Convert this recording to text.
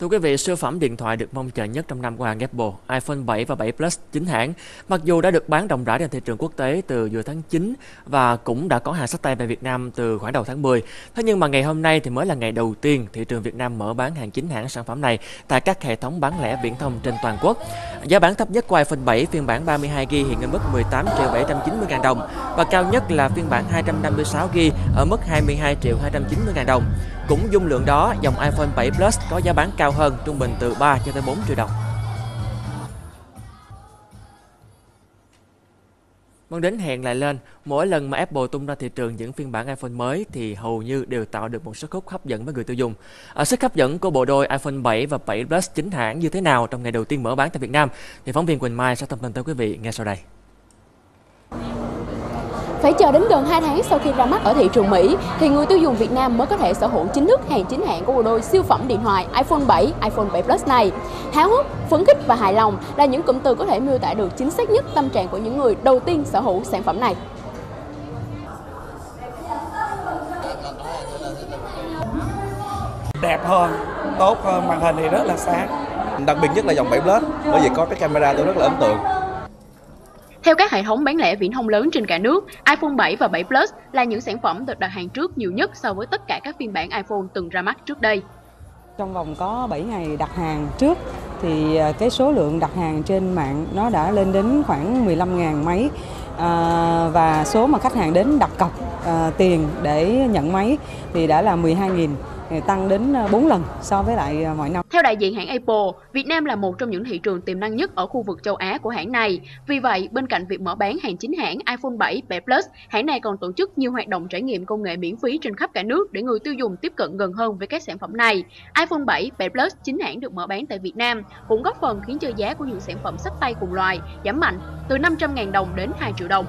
Thưa quý vị, siêu phẩm điện thoại được mong chờ nhất trong năm qua Apple, iPhone 7 và 7 Plus chính hãng, mặc dù đã được bán rộng rãi trên thị trường quốc tế từ giữa tháng 9 và cũng đã có hàng sách tay về Việt Nam từ khoảng đầu tháng 10. Thế nhưng mà ngày hôm nay thì mới là ngày đầu tiên thị trường Việt Nam mở bán hàng chính hãng sản phẩm này tại các hệ thống bán lẻ viễn thông trên toàn quốc. Giá bán thấp nhất của iPhone 7 phiên bản 32GB hiện ở mức 18 triệu 790 ngàn đồng và cao nhất là phiên bản 256GB ở mức 22 triệu 290 ngàn đồng. Cũng dung lượng đó, dòng iPhone 7 Plus có giá bán cao hơn, trung bình từ 3 cho tới 4 triệu đồng. Vâng đến hẹn lại lên, mỗi lần mà Apple tung ra thị trường những phiên bản iPhone mới thì hầu như đều tạo được một sức hút hấp dẫn với người tiêu dùng. Ở sức hấp dẫn của bộ đôi iPhone 7 và 7 Plus chính hãng như thế nào trong ngày đầu tiên mở bán tại Việt Nam thì phóng viên Quỳnh Mai sẽ thông tin tới quý vị ngay sau đây. Phải chờ đến gần 2 tháng sau khi ra mắt ở thị trường Mỹ thì người tiêu dùng Việt Nam mới có thể sở hữu chính thức hàng chính hãng của bộ đôi siêu phẩm điện thoại iPhone 7, iPhone 7 Plus này. Háo hức, phấn khích và hài lòng là những cụm từ có thể miêu tả được chính xác nhất tâm trạng của những người đầu tiên sở hữu sản phẩm này. đẹp hơn, tốt hơn, màn hình thì rất là sáng. Đặc biệt nhất là dòng 7 Plus bởi vì có cái camera tôi rất là ấn tượng. Theo các hệ thống bán lẻ viễn thông lớn trên cả nước, iPhone 7 và 7 Plus là những sản phẩm được đặt hàng trước nhiều nhất so với tất cả các phiên bản iPhone từng ra mắt trước đây. Trong vòng có 7 ngày đặt hàng trước thì à, cái số lượng đặt hàng trên mạng nó đã lên đến khoảng 15.000 máy à, và số mà khách hàng đến đặt cọc à, tiền để nhận máy thì đã là 12.000 tăng đến ờ, 4 lần so với lại ờ, mọi năm. Theo đại diện hãng Apple, Việt Nam là một trong những thị trường tiềm năng nhất ở khu vực châu Á của hãng này. Vì vậy, bên cạnh việc mở bán hàng chính hãng iPhone 7, 7 Plus, hãng này còn tổ chức nhiều hoạt động trải nghiệm công nghệ miễn phí trên khắp cả nước để người tiêu dùng tiếp cận gần hơn với các sản phẩm này. iPhone 7, 7 Plus chính hãng được mở bán tại Việt Nam cũng góp phần khiến cho giá của những sản phẩm sách tay cùng loại giảm mạnh từ 500.000 đồng đến 2 triệu đồng.